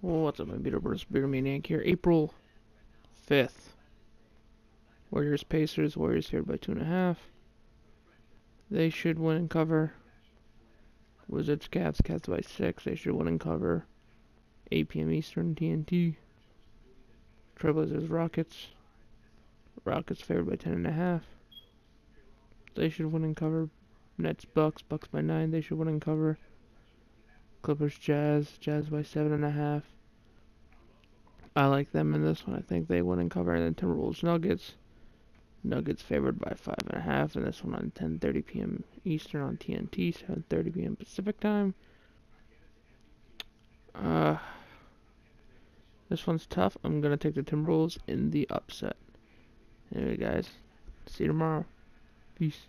What's up, my Bruce Beer Maniac here. April 5th. Warriors Pacers. Warriors here by two and a half. They should win and cover. Wizards Cavs. Cavs by six. They should win and cover. 8 p.m. Eastern TNT. Trailblazers Rockets. Rockets favored by ten and a half. They should win and cover. Nets Bucks. Bucks by nine. They should win and cover. Clippers Jazz, Jazz by seven and a half. I like them in this one. I think they win and cover. And then Timberwolves Nuggets. Nuggets favored by five and a half, and this one on 10:30 p.m. Eastern on TNT, 7:30 p.m. Pacific time. Uh, this one's tough. I'm gonna take the Timberwolves in the upset. Anyway, guys, see you tomorrow. Peace.